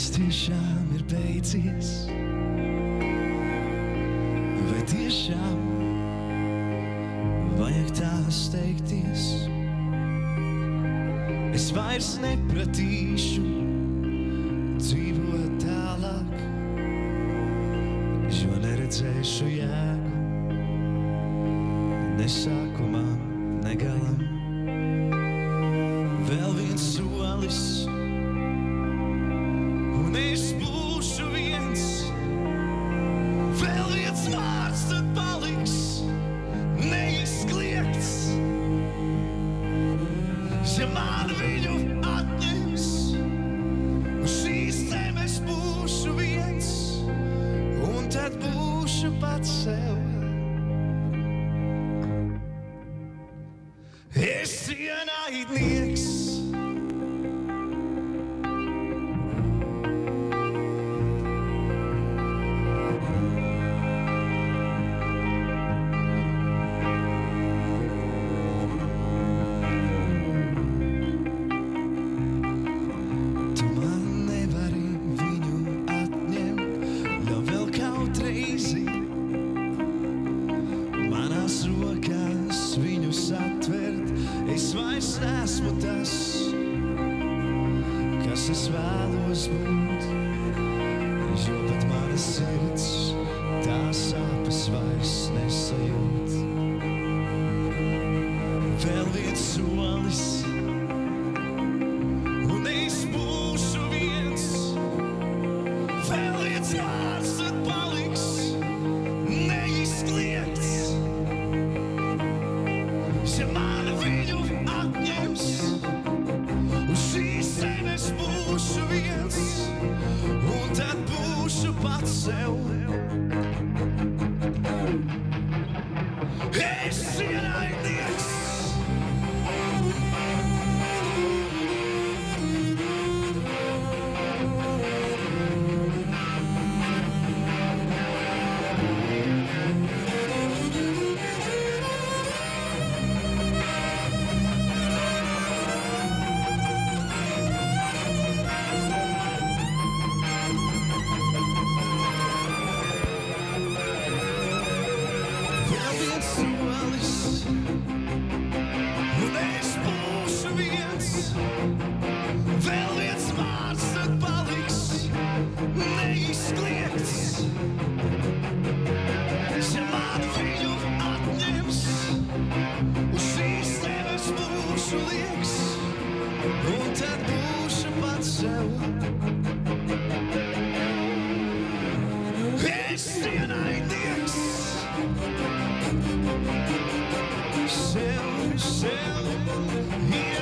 tas tiešām ir beidzies? Vai tiešām vajag tā steigties? Es vairs nepratīšu dzīvot tālāk, jo neredzēšu jēgu ne sākumā, ne galam. Es es vairs nesmu tas, kas es vēlos būt. Jo pat mana sirds būšu viens, un tad būšu pats sev. Es ienaidnieks! Viens. Vēl viens vārds tad paliks neizkliegts. Ja man viņu atņems, uz šīs zemes būšu liekas, un tad būšu pats sev. Es ienaidnieks! Sev, sev, ienaidnieks.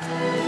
Bye.